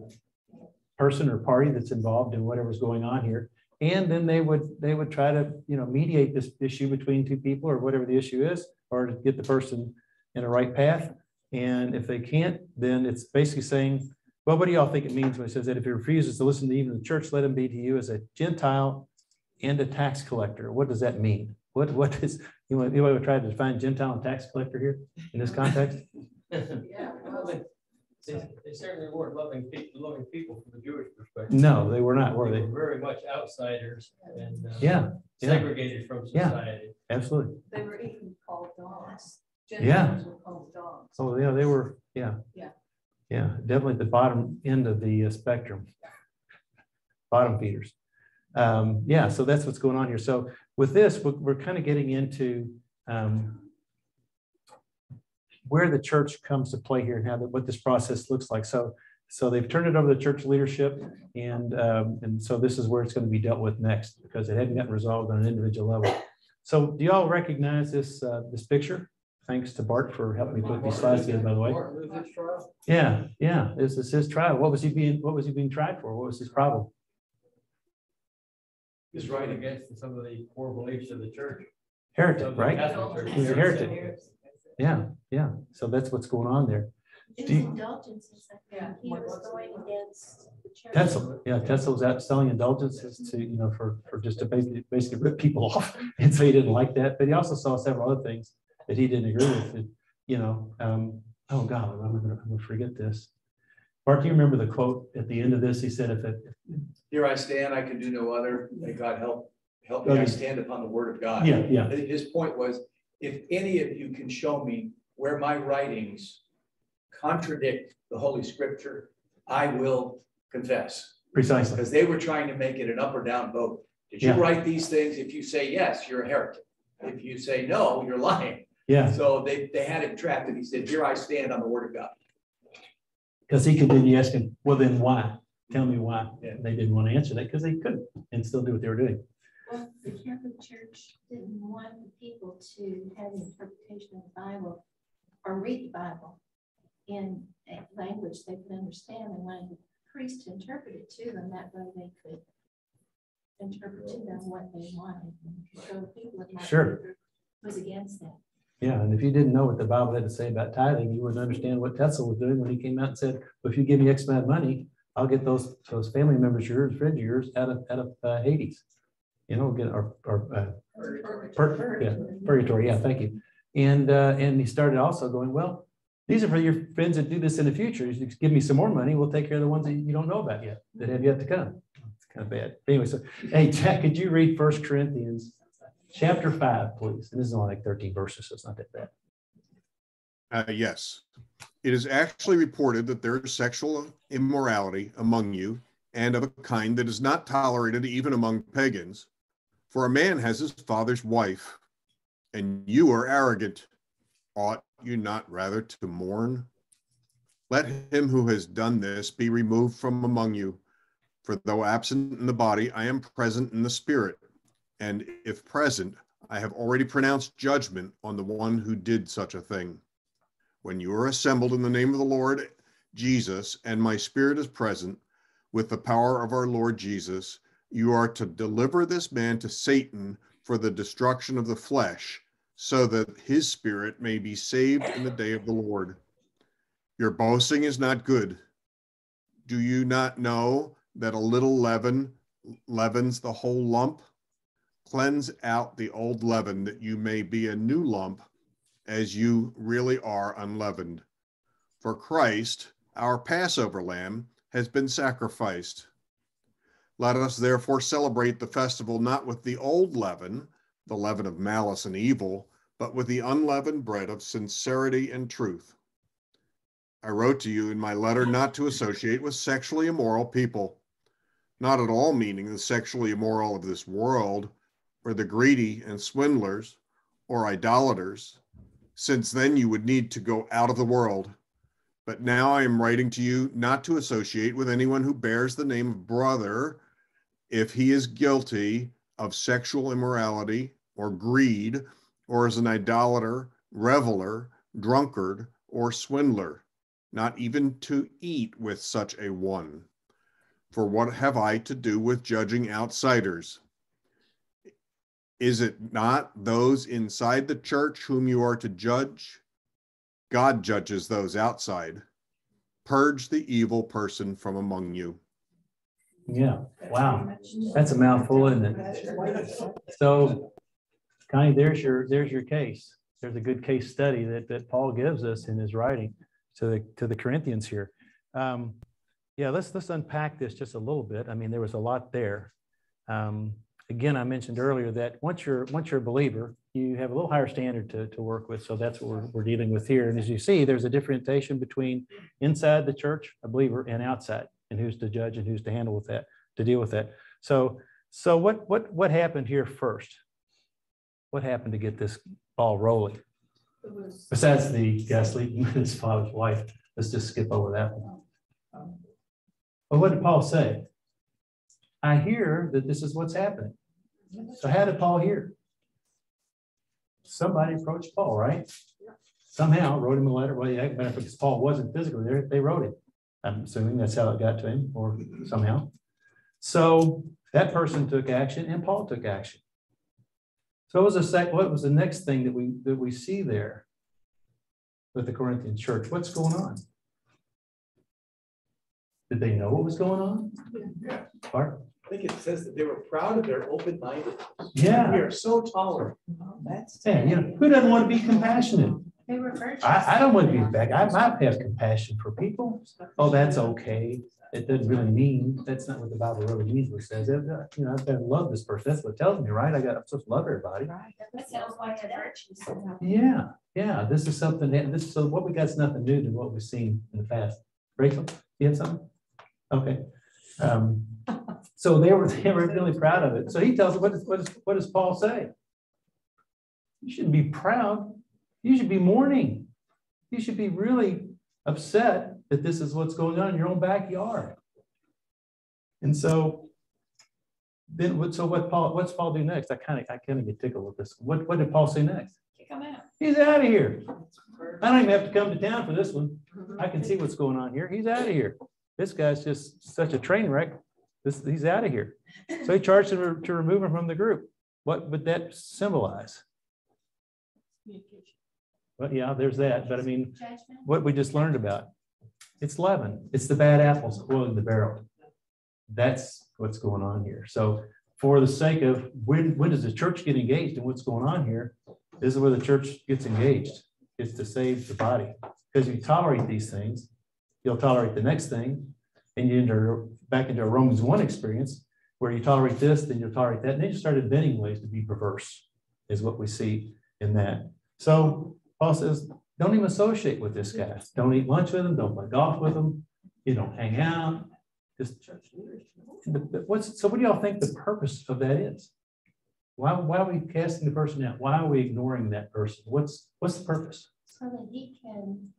person or party that's involved in whatever's going on here. And then they would, they would try to, you know, mediate this issue between two people or whatever the issue is, or to get the person in a right path. And if they can't, then it's basically saying, well, what do y'all think it means when it says that if he refuses to listen to even the church, let him be to you as a Gentile and a tax collector? What does that mean? What, what is, you want, you want to try to define Gentile and tax collector here in this context? (laughs) Yeah, they, they they certainly weren't loving people, loving people from the Jewish perspective. No, they were not, were they? Very much outsiders and. uh, Yeah, yeah. Segregated from Yeah. absolutely. they were even called dogs. Yeah. Gentiles were called dogs. Oh, yeah, they were, yeah. Yeah. Yeah, definitely the bottom end of the uh, spectrum. bottom feeders. Um, yeah, so that's what's going on here. So with this, we're, we're kind of getting into um, where the church comes to play here and how that, what this process looks like. So, so they've turned it over to the church leadership, and um, and so this is where it's going to be dealt with next because it hadn't gotten resolved on an individual level. So, do y'all recognize this uh, this picture? Thanks to Bart for helping me put these slides together, by the way. Martin Luther's trial? Yeah, yeah, this is his trial. What was he being, what was he being tried for? What was his problem? He's right against some of the core beliefs of the church. Heretic, of right? He's a heretic. Yeah, yeah. So that's what's going on there. His Do you- indulgences, I Yeah. think, he was going against the church. Tetzel, yeah, Tetzel was out selling indulgences to, you know, for, for just to basically, basically rip people (laughs) off. And so he didn't like that, but he also saw several other things that he didn't agree with, that, you know, um, oh God, I'm gonna, I'm gonna forget this. Bart, do you remember the quote at the end of this? He said, if it, Here I stand, I can do no other. May God help, help me. I stand upon the word of God. yeah, yeah, His point was, if any of you can show me where my writings contradict the Holy Scripture, I will confess. precisely. Because they were trying to make it an up or down vote. Did you Yeah. write these things? If you say yes, you're a heretic. If you say no, you're lying. Yeah, So they, they had him trapped and he said, here I stand on the word of God. because he continued asking, well, then why? Tell me why. They didn't want to answer that because they couldn't and still do what they were doing. Well, the Catholic Church didn't want the people to have an interpretation of the Bible or read the Bible in a language they could understand and wanted the priest to interpret it to them. That way they could interpret to them what they wanted. So people of Sure. Luther was against that. Yeah, and if you didn't know what the Bible had to say about tithing, you wouldn't understand what Tetzel was doing when he came out and said, well, if you give me X amount of money, I'll get those, those family members, yours, friends yours, out of, out of uh, Hades. You know, get our, our, uh, pur- yeah, purgatory, yeah, thank you. And, uh, and he started also going, well, these are for your friends that do this in the future. You give me some more money, we'll take care of the ones that you don't know about yet, that have yet to come. It's kind of bad. Anyway, so, hey, Jack, could you read First Corinthians chapter five, please? And this is only like thirteen verses, so it's not that bad. Uh, yes. It is actually reported that there is sexual immorality among you and of a kind that is not tolerated even among pagans. For a man has his father's wife, and you are arrogant. Ought you not rather to mourn? Let him who has done this be removed from among you. For though absent in the body, I am present in the spirit. And if present, I have already pronounced judgment on the one who did such a thing. When you are assembled in the name of the Lord Jesus, and my spirit is present with the power of our Lord Jesus, you are to deliver this man to Satan for the destruction of the flesh, so that his spirit may be saved in the day of the Lord. Your boasting is not good. Do you not know that a little leaven leavens the whole lump? Cleanse out the old leaven that you may be a new lump as you really are unleavened. For Christ, our Passover lamb, has been sacrificed. Let us therefore celebrate the festival not with the old leaven, the leaven of malice and evil, but with the unleavened bread of sincerity and truth. I wrote to you in my letter not to associate with sexually immoral people, not at all meaning the sexually immoral of this world, or the greedy and swindlers, or idolaters, since then you would need to go out of the world. But now I am writing to you not to associate with anyone who bears the name of brother if he is guilty of sexual immorality or greed, or is an idolater, reveler, drunkard, or swindler, not even to eat with such a one. For what have I to do with judging outsiders? Is it not those inside the church whom you are to judge? God judges those outside. Purge the evil person from among you. Yeah, wow, that's a mouthful, isn't it? So, Connie, there's your, there's your case. There's a good case study that, that Paul gives us in his writing to the, to the Corinthians here. Um, yeah, let's, let's unpack this just a little bit. I mean, there was a lot there. Um, again, I mentioned earlier that once you're, once you're a believer, you have a little higher standard to, to work with. So that's what we're, we're dealing with here. And as you see, there's a differentiation between inside the church, a believer, and outside, and who's to judge and who's to handle with that. to deal with that. So, so what, what, what happened here first? What happened to get this ball rolling? Besides the guy sleeping with his father's wife, let's just skip over that one. Um, um, but what did Paul say? I hear that this is what's happening. So how did Paul hear? Somebody approached Paul, right? Somehow wrote him a letter. Well, yeah, because Paul wasn't physically there, they wrote it. I'm assuming that's how it got to him or somehow. So that person took action and Paul took action. So what was the sec, what was the next thing that we, that we see there with the Corinthian church? What's going on? Did they know what was going on? Yeah. Bart? I think it says that they were proud of their open minded. Yeah. We are so tolerant. That's. Yeah, you know, who doesn't want to be compassionate? They were virtuous. I, I don't want to be back. I might have compassion for people. Oh, that's okay. It doesn't really mean, that's not what the Bible really means. It says, you know, I've got to love this person. That's what it tells me, right? I got, I'm supposed to love everybody. Right. That sounds like a virtue. somehow. Yeah, yeah, this is something, that this, so what we got is nothing new to what we've seen in the past. Rachel, you have something? Okay. Um, so they were, they were really proud of it. So he tells, what does, what does, what does Paul say? You shouldn't be proud. You should be mourning. You should be really upset that this is what's going on in your own backyard. And so then what, so what Paul, what's Paul do next? I kind of, I kind of get tickled with this. What, what did Paul say next? Kick them out. He's out of here. I don't even have to come to town for this one. I can see what's going on here. He's out of here. This guy's just such a train wreck. This, he's out of here. So he charged him to remove him from the group. What would that symbolize? Well, yeah, there's that. But I mean, what we just learned about. It's leaven. It's the bad apples spoiling the barrel. That's what's going on here. So for the sake of when, when does the church get engaged and what's going on here? This is where the church gets engaged. It's to save the body. Because you tolerate these things, you'll tolerate the next thing, and you enter back into a Romans 1 experience where you tolerate this, then you'll tolerate that. And then you start inventing ways to be perverse, is what we see in that. So Paul says, don't even associate with this guy. Don't eat lunch with him. Don't play golf with him. You don't hang out. Just what's so what do y'all think the purpose of that is? Why, why are we casting the person out? Why are we ignoring that person? What's what's the purpose? So that he can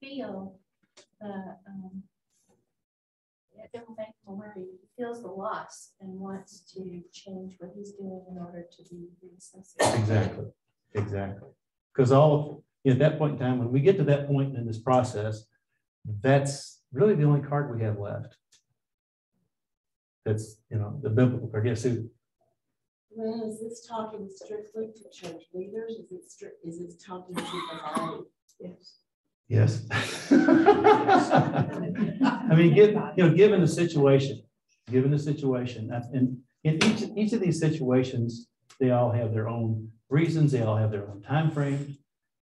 feel the, um, it don't make him worry, he feels the loss and wants to change what he's doing in order to be resuscitated. Exactly, exactly. Because all, you know, at that point in time, when we get to that point in this process, that's really the only card we have left. That's, you know, the biblical, I guess, who, Well, is this talking strictly to church leaders? Is it strict, is it talking to the body? Yes. Yes. (laughs) I mean, give, you know, given the situation, given the situation, and in each, each of these situations, they all have their own reasons, they all have their own timeframe.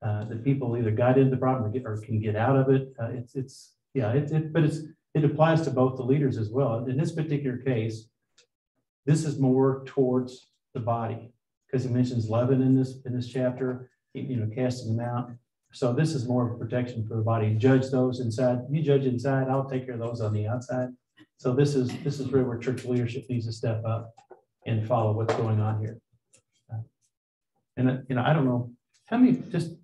Uh, that people either got into the problem or get, or can get out of it. Uh, it's, it's, yeah, it, it, but it's, it applies to both the leaders as well. In this particular case, this is more towards the body, because he mentions leaven in this, in this chapter, you know, casting them out. So this is more of a protection for the body. Judge those inside. You judge inside, I'll take care of those on the outside. So this is, this is really where church leadership needs to step up and follow what's going on here. And, you know, I don't know, how many, just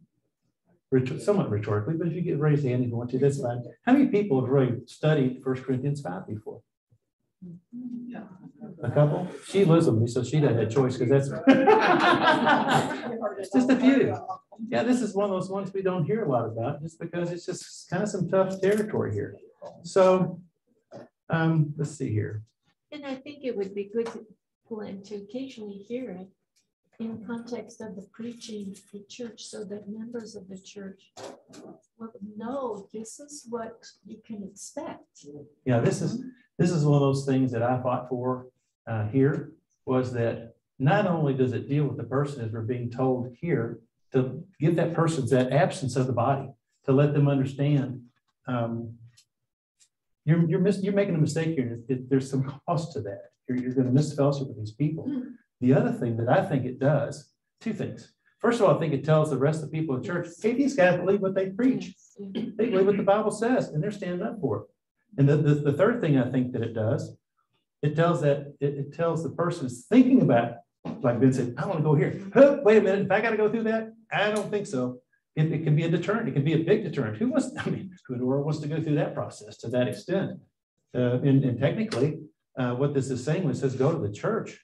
somewhat rhetorically, but if you get raised hand if you want to, that's fine. How many people have really studied First Corinthians five before? Yeah. A couple? She lives with me, so she doesn't have a choice because that's. (laughs) Just a few. Yeah, this is one of those ones we don't hear a lot about, just because it's just kind of some tough territory here. So, um, let's see here. And I think it would be good to in to occasionally hear it in context of the preaching of the church so that members of the church will know this is what you can expect. Yeah, this is, this is one of those things that I fought for uh, here was that not only does it deal with the person as we're being told here to give that person that absence of the body, to let them understand um, you're, you're missing, you're making a mistake here. It- There's some cost to that. You're, you're going to miss fellowship with these people. The other thing that I think it does, two things. First of all, I think it tells the rest of the people in church, hey, these guys believe what they preach. They believe what the Bible says and they're standing up for it. And the, the, the third thing I think that it does it tells that, it, it tells the person is thinking about, like Ben said, I want to go here. Huh, Wait a minute, if I got to go through that, I don't think so. It, it can be a deterrent. It can be a big deterrent. Who wants, (laughs) I mean, who wants to go through that process to that extent? Uh, and, and technically, uh, what this is saying when it says go to the church,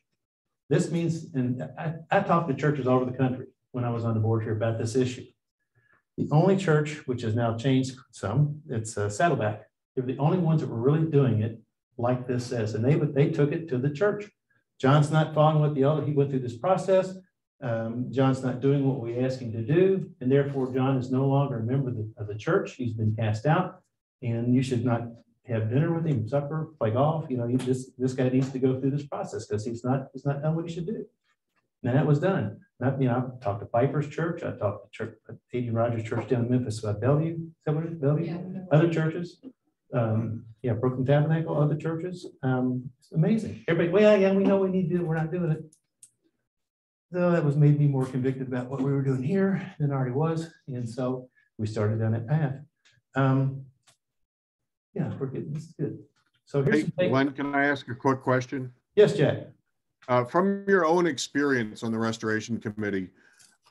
this means, and I, I talked to churches all over the country when I was on the board here about this issue. The only church which has now changed some, it's uh, Saddleback. They're the only ones that were really doing it like this says, and they they took it to the church. John's not following what the elder, he went through this process. Um, John's not doing what we ask him to do, and therefore John is no longer a member of the, of the church. He's been cast out, and you should not have dinner with him, supper, play golf. You know, you just this guy needs to go through this process because he's not he's not done what he should do. And that was done. You know, I talked to Piper's Church. I talked to Church, Adrian Rogers Church down in Memphis, uh, Bellevue, is that what it is? Bellevue? Other churches. Um, yeah, Brooklyn Tabernacle, other churches. Um, it's amazing. Everybody, well, yeah, we know we need to do it. We're not doing it. So that was made me more convicted about what we were doing here than I already was. And so we started down that path. Um, yeah, we're good. This is good. So here's Hey, Glen, can I ask a quick question? Yes, Jack. Uh, from your own experience on the restoration committee,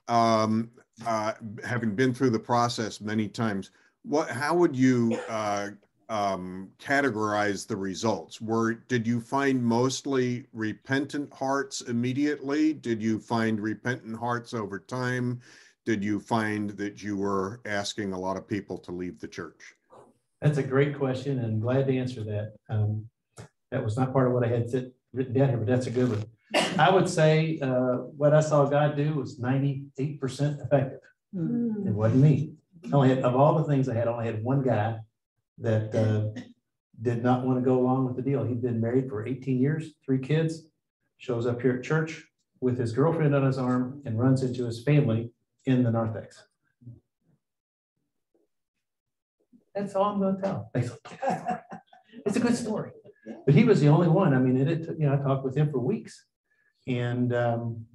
um, uh, having been through the process many times, what, how would you, uh, um, categorize the results? Were, did you find mostly repentant hearts immediately? Did you find repentant hearts over time? Did you find that you were asking a lot of people to leave the church? That's a great question and glad to answer that. Um, that was not part of what I had sit- written down here, but that's a good one. I would say, uh, what I saw God do was ninety-eight percent effective. Hmm. It wasn't me. I Only had, of all the things I had, I only had one guy that, uh, did not want to go along with the deal. He'd been married for eighteen years, three kids, shows up here at church with his girlfriend on his arm and runs into his family in the narthex. That's all I'm gonna tell. (laughs) It's a good story. But he was the only one. I mean, it, it, you know, I talked with him for weeks. And, um,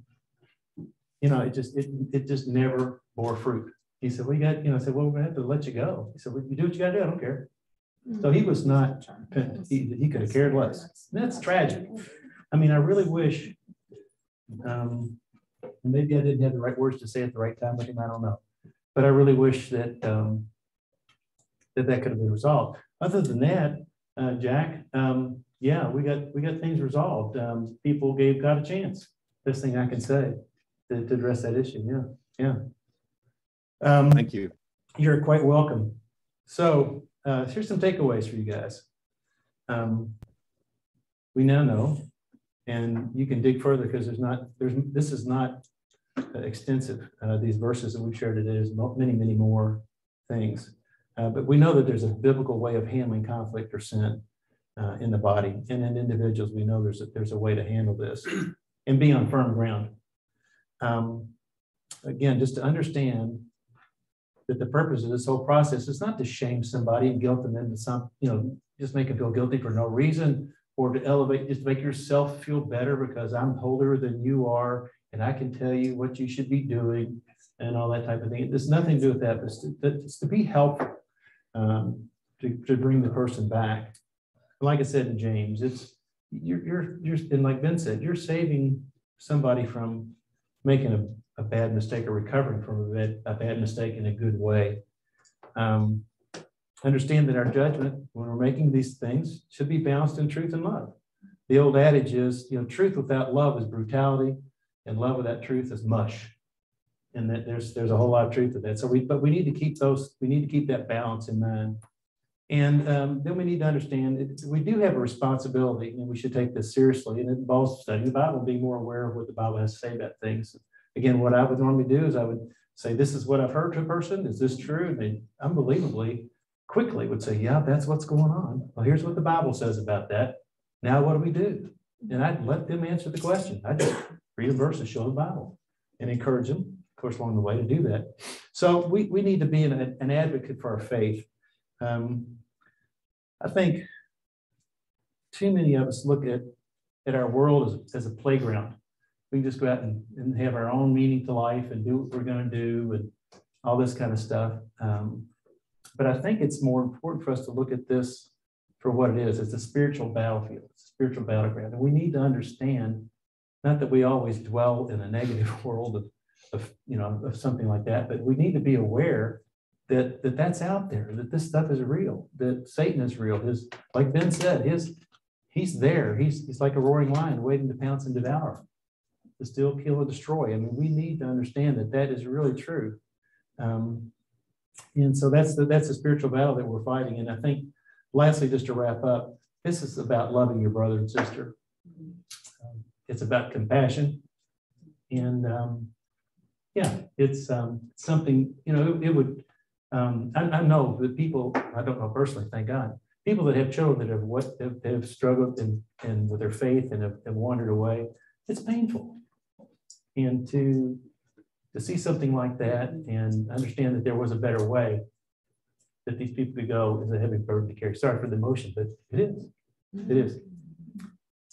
you know, it just, it, it just never bore fruit. He said, well, you got, you know, I said, well, we're gonna have to let you go. He said, well, you do what you gotta do. I don't care. So he was not, he, he could have cared less. And That's tragic. I mean, I really wish, um, maybe I didn't have the right words to say at the right time with him. I don't know. But I really wish that, um, that that could have been resolved. Other than that, uh, Jack, um, yeah, we got, we got things resolved. Um, people gave God a chance. Best thing I can say to, to address that issue. Yeah, yeah. Um, Thank you. you're quite welcome. So, uh, here's some takeaways for you guys. Um, we now know, and you can dig further because there's not, there's, this is not uh, extensive. Uh, these verses that we've shared today, there's many, many more things. Uh, but we know that there's a biblical way of handling conflict or sin uh, in the body and in individuals. We know there's a, there's a way to handle this and be on firm ground. Um, again, just to understand that the purpose of this whole process is not to shame somebody and guilt them into some, you know, just make them feel guilty for no reason or to elevate, just make yourself feel better because I'm older than you are and I can tell you what you should be doing and all that type of thing. There's nothing to do with that, but it's to, it's to be helpful um, to, to bring the person back. Like I said in James, it's you're, you're, you're, and like Ben said, you're saving somebody from making a, a bad mistake or recovering from a bad, a bad mistake in a good way. Um, understand that our judgment when we're making these things should be balanced in truth and love. The old adage is, you know, truth without love is brutality, and love without truth is mush. And that there's there's a whole lot of truth to that. So we, but we need to keep those, we need to keep that balance in mind. And um, then we need to understand it, we do have a responsibility, and we should take this seriously. And it involves studying the Bible, being more aware of what the Bible has to say about things. Again, what I would normally do is I would say, "This is what I've heard to a person. Is this true?" And they unbelievably quickly would say, "Yeah, that's what's going on." Well, here's what the Bible says about that. Now, what do we do? And I'd let them answer the question. I just read a verse and show the Bible and encourage them, of course, along the way to do that. So we, we need to be an, an advocate for our faith. Um, I think too many of us look at, at our world as, as a playground. We can just go out and, and have our own meaning to life and do what we're going to do and all this kind of stuff. Um, but I think it's more important for us to look at this for what it is. It's a spiritual battlefield, it's a spiritual battleground. And we need to understand, not that we always dwell in a negative (laughs) world of, of, you know, of something like that, but we need to be aware that, that that's out there, that this stuff is real, that Satan is real. His, like Ben said, his, he's there. He's, he's like a roaring lion waiting to pounce and devour, steal, kill, and destroy. I mean, we need to understand that that is really true. Um, and so that's the, that's the spiritual battle that we're fighting. And I think lastly, just to wrap up, this is about loving your brother and sister. Um, It's about compassion. And um, yeah, it's um, something, you know, it, it would, um, I, I know that people, I don't know personally, thank God, people that have children that have what have, have struggled and, and with their faith and have, have wandered away, it's painful. And to to see something like that and understand that there was a better way that these people could go is a heavy burden to carry. Sorry for the emotion, but it is. It is.